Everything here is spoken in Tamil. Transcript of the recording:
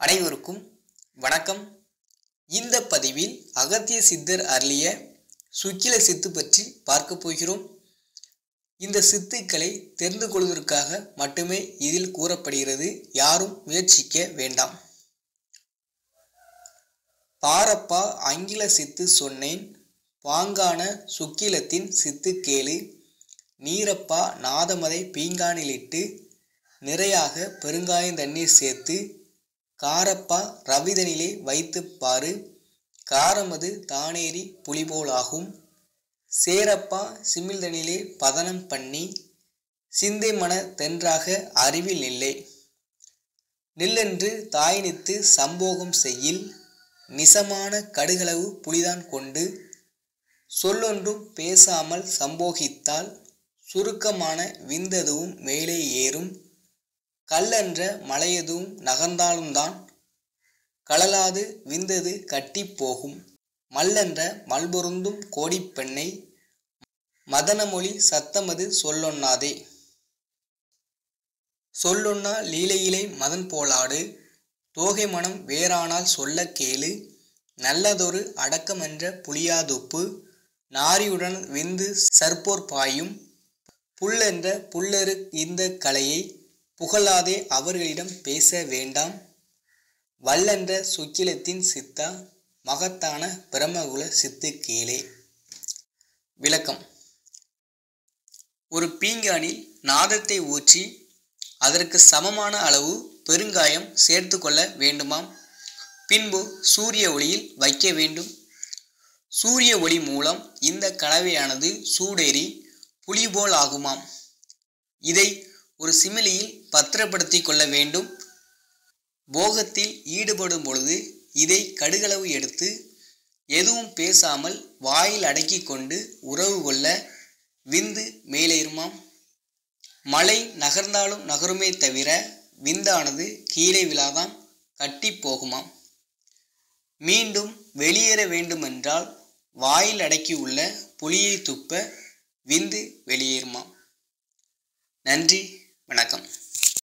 அனைவருக்கும் வணக்கம். இந்த பதிவில் அகத்திய சித்தர் அருளிய சுக்கில சித்து பற்றி பார்க்க போகிறோம். இந்த சித்துக்களை தெரிந்து கொள்வதற்காக மட்டுமே இதில் கூறப்படுகிறது. யாரும் முயற்சிக்க வேண்டாம். பாரப்பா ஆங்கில சித்து சொன்னேன். பாங்கான சுக்கிலத்தின் சித்து கேளு. நீரப்பா நாதமதை பீங்கானிலிட்டு நிறையாக பெருங்காயம் தண்ணீர் சேர்த்து காரப்பா ரவிதனிலே வைத்து பாரு. காரமது தானேறி புலிபோலாகும். சேரப்பா சிமிழ்தனிலே பதனம் பண்ணி சிந்தை மன தென்றாக அறிவில் நில்லை. நில்லென்று தாய் நித்து சம்போகம் செய்யில் நிசமான கடுகளவு புலிதான் கொண்டு சொல்லொன்றும் பேசாமல் சம்போகித்தால் சுருக்கமான விந்ததுவும் மேலே ஏறும். கல்லென்ற மலையதும் நகர்ந்தாலும் தான் கழலாது விந்தது கட்டி போகும். மல்லென்ற மல்பொருந்தும் கோடிப்பெண்ணை மதனமொழி சத்தமது சொல்லொண்ணாதே. சொல்லொன்னா லீலையிலே மதன் போலாடு. தோகை மனம் வேறானால் சொல்ல கேளு. நல்லதொரு அடக்கமென்ற புளியாதுப்பு நாரியுடன் விந்து சற்போர் பாயும். புல்லென்ற புல்லரு இந்த கலையை புகழாதே அவர்களிடம் பேச வேண்டாம். வல்லென்ற சுக்கிலத்தின் சித்தா மகத்தான பிரம்மகுல சித்து கீழே. விளக்கம். ஒரு பீங்கானில் நாதத்தை ஊற்றி அதற்கு சமமான அளவு பெருங்காயம் சேர்த்து கொள்ள வேண்டுமாம். பின்பு சூரிய ஒளியில் வைக்க வேண்டும். சூரிய ஒளி மூலம் இந்த கலவையானது சூடேறி புலி போல் ஆகுமாம். இதை ஒரு சிமிலியில் பத்திரப்படுத்தி கொள்ள வேண்டும். போகத்தில் ஈடுபடும் பொழுது இதை கடுகளவு எடுத்து எதுவும் பேசாமல் வாயில் அடக்கி கொண்டு உறவு கொள்ள விந்து மேலேறுமாம். மலை நகர்ந்தாலும் நகருமே தவிர விந்தானது கீழே விழாதான் கட்டி போகுமாம். மீண்டும் வெளியேற வேண்டுமென்றால் வாயில் அடக்கியுள்ள புளியை துப்ப விந்து வெளியேறுமாம். நன்றி. வணக்கம்.